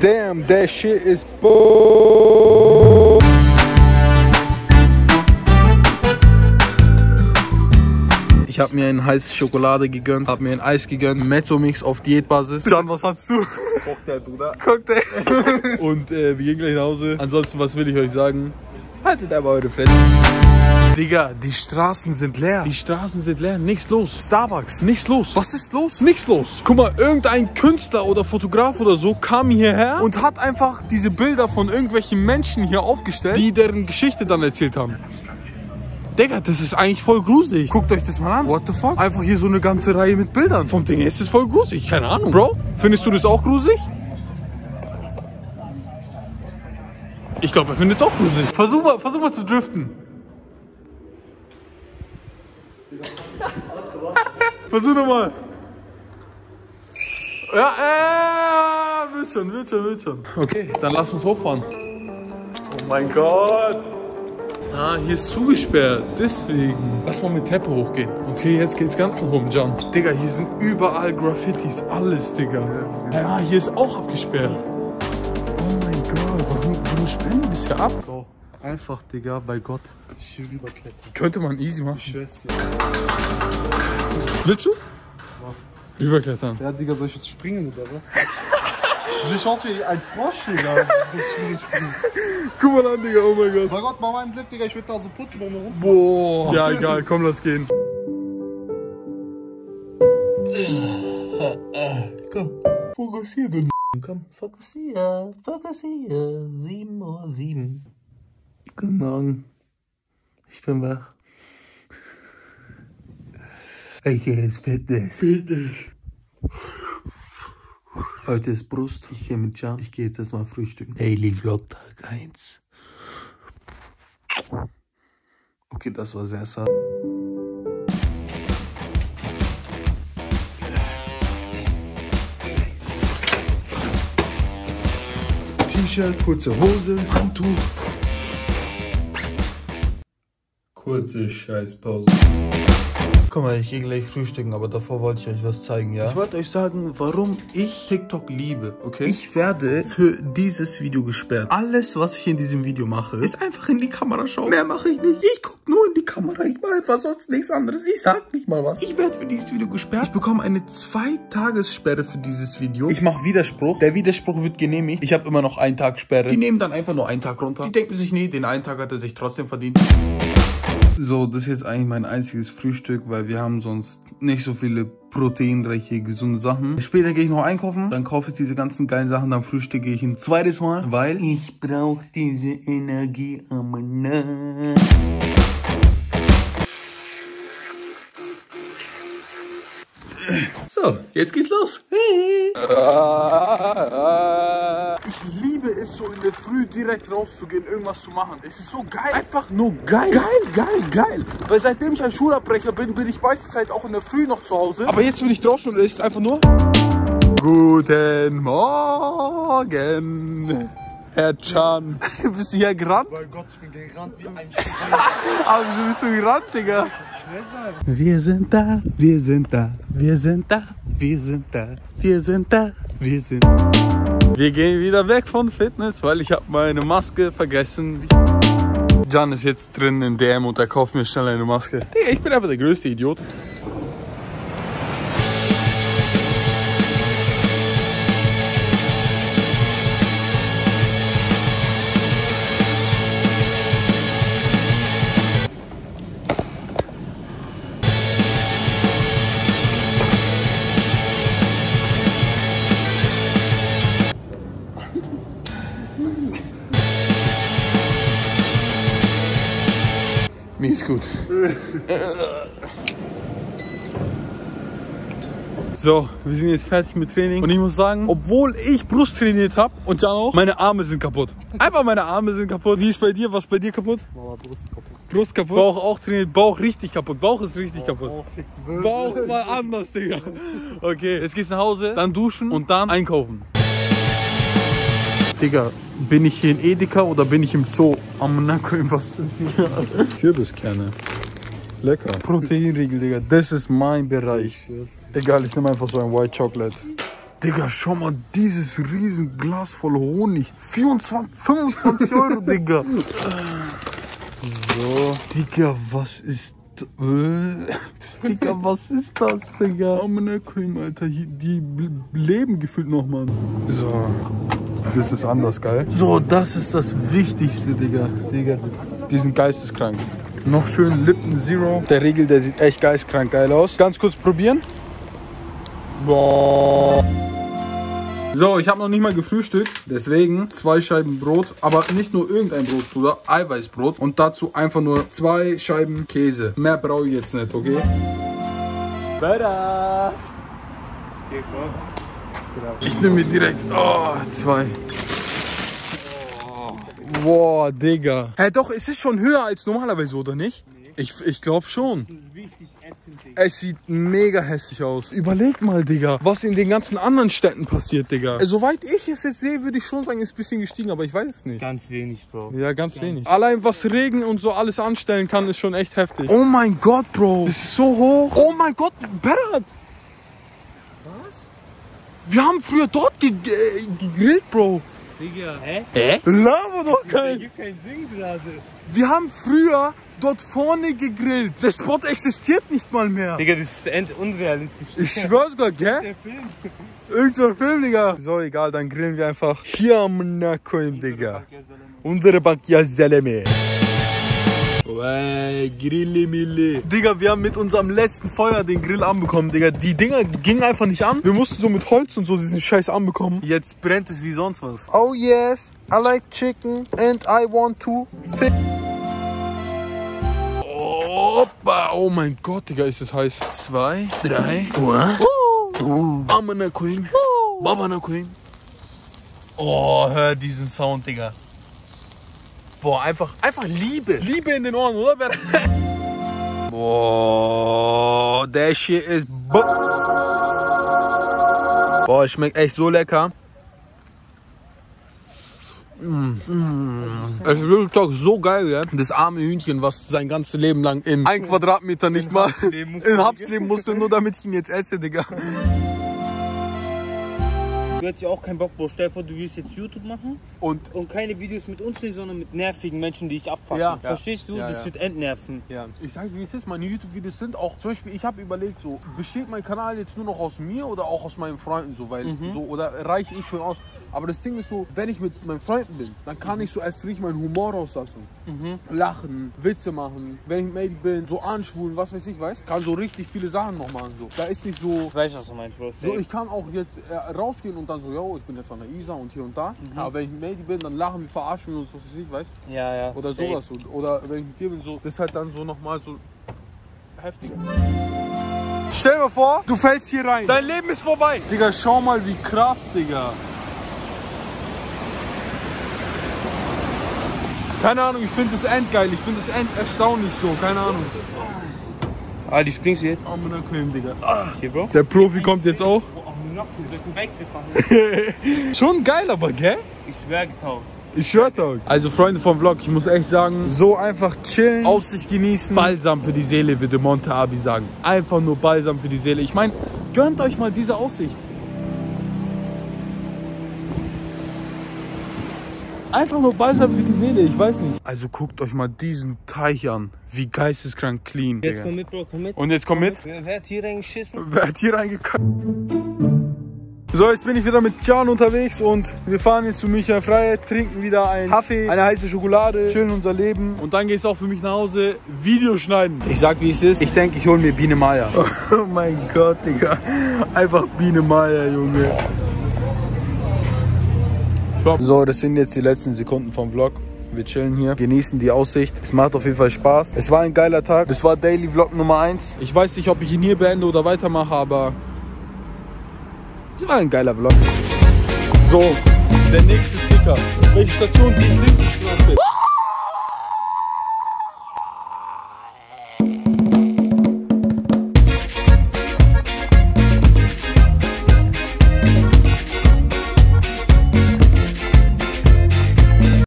Damn, that shit is bull. Ich habe mir eine heiße Schokolade gegönnt, habe mir ein Eis gegönnt, Mezzo-Mix auf Diätbasis. Can, was hast du? Cocktail, Bruder. Cocktail. Und äh, wir gehen gleich nach Hause. Ansonsten, was will ich euch sagen? Haltet aber eure Fresse. Digga, die Straßen sind leer. Die Straßen sind leer. Nichts los. Starbucks. Nichts los. Was ist los? Nichts los. Guck mal, irgendein Künstler oder Fotograf oder so kam hierher und hat einfach diese Bilder von irgendwelchen Menschen hier aufgestellt, die deren Geschichte dann erzählt haben. Digga, das ist eigentlich voll gruselig. Guckt euch das mal an. What the fuck? Einfach hier so eine ganze Reihe mit Bildern. Vom Ding ist es voll gruselig. Keine Ahnung. Bro, findest du das auch gruselig? Ich glaube, er findet es auch gruselig. Versuch mal, versuch mal zu driften. versuch nochmal. Ja, äh, wird schon, wird schon, wird schon. Okay, dann lass uns hochfahren. Oh mein Gott. Ah, hier ist zugesperrt, deswegen. Lass mal mit Treppe hochgehen. Okay, jetzt geht's ganz nach oben, John. Digga, hier sind überall Graffitis, alles, Digga. Ja, hier ist auch abgesperrt. Oh warum, warum sperren die das hier ab? Bro, einfach, Digga, bei Gott. Ich will überklettern. Könnte man easy machen. Ich schwör's dir. Willst du? Was? Überklettern. Ja, Digga, soll ich jetzt springen oder was? Du siehst aus wie ein Frosch, Digga. Guck mal an, Digga, oh mein Gott. Bei Gott, mach mal einen Blick, Digga. Ich würde da so putzen drumherum. Boah. Ja, egal, komm, lass gehen. Komm, fokussier du Komm, fokussier, fokussier. 7 Uhr 7. Guten Morgen. Ich bin wach. Ich gehe ins Fitness. Fitness. Heute ist Brust. Ich gehe mit Jan. Ich gehe jetzt erstmal frühstücken. Daily Vlog Tag 1. Okay, das war sehr sad. T-Shirt, kurze Hose, Handtuch. Kurze Scheißpause. Guck mal, ich gehe gleich frühstücken, aber davor wollte ich euch was zeigen, ja? Ich wollte euch sagen, warum ich TikTok liebe, okay? Ich werde für dieses Video gesperrt. Alles, was ich in diesem Video mache, ist einfach in die Kamera schauen. Mehr mache ich nicht. Ich gucke nur in die Kamera. Ich mache einfach sonst nichts anderes. Ich sag nicht mal was. Ich werde für dieses Video gesperrt. Ich bekomme eine Zwei-Tages-Sperre für dieses Video. Ich mache Widerspruch. Der Widerspruch wird genehmigt. Ich habe immer noch einen Tag Sperre. Die nehmen dann einfach nur einen Tag runter. Die denken sich, nee, den einen Tag hat er sich trotzdem verdient. So, das ist jetzt eigentlich mein einziges Frühstück, weil wir haben sonst nicht so viele proteinreiche, gesunde Sachen. Später gehe ich noch einkaufen, dann kaufe ich diese ganzen geilen Sachen, dann frühstücke ich ein zweites Mal, weil ich brauche diese Energie am Nacht. So, jetzt geht's los. Ich es so in der Früh direkt rauszugehen, irgendwas zu machen. Es ist so geil. Einfach nur geil. Geil, geil, geil. Weil seitdem ich ein Schulabbrecher bin, bin ich meiste Zeit auch in der Früh noch zu Hause. Aber jetzt bin ich draußen und es ist einfach nur... Guten Morgen, Herr Chan. bist du hier gerannt? Bei Gott, ich bin gerannt wie ein Aber wieso bist du gerannt, Digga? Wir sind da, wir sind da, wir sind da, wir sind da, wir sind da, wir sind. Wir gehen wieder weg von Fitness, weil ich habe meine Maske vergessen. Jan ist jetzt drin in DM und er kauft mir schnell eine Maske. Digga, ich bin einfach der größte Idiot. Mir ist gut. So, wir sind jetzt fertig mit Training und ich muss sagen, obwohl ich Brust trainiert habe und Jan auch, meine Arme sind kaputt. Einfach meine Arme sind kaputt. Wie ist bei dir? Was ist bei dir kaputt? Mama, Brust kaputt. Brust kaputt. Bauch auch trainiert. Bauch richtig kaputt. Bauch ist richtig kaputt. Fick die Wölfe. Bauch mal anders, Digga. Okay, jetzt gehst du nach Hause, dann duschen und dann einkaufen. Digga, bin ich hier in Edeka oder bin ich im Zoo? Am Naco, was ist das hier? Kürbiskerne. Lecker. Proteinriegel, Digga. Das ist mein Bereich. Egal, ich nehme einfach so ein White Chocolate. Digga, schau mal, dieses riesen Glas voll Honig. 24, 25 Euro, Digga. So. Digga, was ist Digga, was ist das, Digga? Oh, Alter. Die leben gefühlt noch, Mann. So. Das ist anders geil. So, das ist das Wichtigste, Digga. Digga, das, die sind geisteskrank. Noch schön Lippen Zero. Der Riegel, der sieht echt geistkrank geil aus. Ganz kurz probieren. Boah. So, ich habe noch nicht mal gefrühstückt, deswegen zwei Scheiben Brot, aber nicht nur irgendein Brot, Bruder, Eiweißbrot und dazu einfach nur zwei Scheiben Käse. Mehr brauche ich jetzt nicht, okay? Bada! Ich nehme mir direkt, oh, zwei. Boah, Digga. Hä, hey, doch, es ist schon höher als normalerweise, oder nicht? Ich, ich glaube schon. Es sieht mega hässlich aus. Überleg mal, Digga, was in den ganzen anderen Städten passiert, Digga. Äh, soweit ich es jetzt sehe, würde ich schon sagen, ist ein bisschen gestiegen, aber ich weiß es nicht. Ganz wenig, Bro. Ja, ganz, ganz wenig. Allein was Regen und so alles anstellen kann, ist schon echt heftig. Oh mein Gott, Bro. Das ist so hoch. Oh mein Gott, Berat. Was? Wir haben früher dort ge äh, gegrillt, Bro. Digga. Hä? Hä? Laber doch kein. Das gibt keinen Sinn gerade. Wir haben früher dort vorne gegrillt. Der Spot existiert nicht mal mehr. Digga, das ist unrealistisch. Ich schwör's sogar, gell? Der Film. Irgend so ein Film, Digga. So, egal, dann grillen wir einfach hier am Nakoim, Digga. Unsere Bakia Salame. Grille Mille. Digga, wir haben mit unserem letzten Feuer den Grill anbekommen, Digga. Die Dinger gingen einfach nicht an. Wir mussten so mit Holz und so diesen Scheiß anbekommen. Jetzt brennt es wie sonst was. Oh yes, I like chicken and I want to fit. Opa, oh mein Gott, Digga, ist es heiß. Zwei, drei, Mama na Queen. Mama na Queen. Oh, hör diesen Sound, Digga. Boah, einfach, einfach Liebe. Liebe in den Ohren, oder? Boah, der shit ist... Boah, schmeckt echt so lecker. Mm. Mm. Es ist wirklich doch so geil, ja? Das arme Hühnchen, was sein ganzes Leben lang in ein Quadratmeter nicht in mal in Haps leben musste, nur damit ich ihn jetzt esse, Digga. Du hättest ja auch keinen Bock, Bro. Stell dir vor, du willst jetzt YouTube machen und, und keine Videos mit uns sehen, sondern mit nervigen Menschen, die ich abfacke. Ja, Verstehst du? Ja, das ja. wird entnerven. Ja. Ich sage wie es ist, meine YouTube-Videos sind auch, zum Beispiel, ich habe überlegt, so, besteht mein Kanal jetzt nur noch aus mir oder auch aus meinen Freunden, so, weil, mhm. so, oder reiche ich schon aus? Aber das Ding ist so, wenn ich mit meinen Freunden bin, dann kann ich so erst richtig meinen Humor rauslassen. Mhm. Lachen, Witze machen, wenn ich mit bin, so anschwulen, was weiß ich, weiß. Kann so richtig viele Sachen noch machen. So. Da ist nicht so. Ich weiß, was du meinst, Bro. So, ich kann auch jetzt äh, rausgehen und dann so, yo, ich bin jetzt an der Isar und hier und da. Mhm. Aber wenn ich mit Mate bin, dann lachen wir, verarschen wir uns, was weiß ich, weiß. Ja, ja. Oder safe. sowas. So. Oder wenn ich mit dir bin, so, das ist halt dann so nochmal so heftiger. Stell dir vor, du fällst hier rein. Dein Leben ist vorbei. Digga, schau mal, wie krass, Digga. Keine Ahnung, ich finde das End geil. Ich finde das End erstaunlich so. Keine Ahnung. Ah, die springst du jetzt? Oh, mit Queen, Digga. Okay, Bro. Der Profi kommt jetzt auch. Schon geil, aber gell? Ich schwör getaugt. Ich schwör taugt. Also Freunde vom Vlog, ich muss echt sagen, so einfach chillen, Aussicht genießen. Balsam für die Seele, würde Monte Abi sagen. Einfach nur Balsam für die Seele. Ich meine, gönnt euch mal diese Aussicht. Einfach nur balsam für die Seele, ich weiß nicht. Also guckt euch mal diesen Teich an. Wie geisteskrank clean. Jetzt komm mit, Bro, komm mit. Und jetzt komm, komm mit. mit. Wer hat hier reingeschissen? Wer hat hier reingekackt? So, jetzt bin ich wieder mit Can unterwegs und wir fahren jetzt zu Michael Freiheit, trinken wieder einen Kaffee, eine heiße Schokolade, chillen unser Leben. Und dann geht es auch für mich nach Hause, Video schneiden. Ich sag, wie es ist. Ich denke, ich hole mir Biene Maya. Oh mein Gott, Digga. Einfach Biene Maya, Junge. So, das sind jetzt die letzten Sekunden vom Vlog. Wir chillen hier, genießen die Aussicht. Es macht auf jeden Fall Spaß. Es war ein geiler Tag. Das war Daily Vlog Nummer 1. Ich weiß nicht, ob ich ihn hier beende oder weitermache, aber es war ein geiler Vlog. So, der nächste Sticker. Welche Station? Die Lindenstraße.